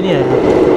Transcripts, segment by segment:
conveniente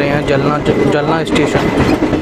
रहे हैं जलना जलना स्टेशन।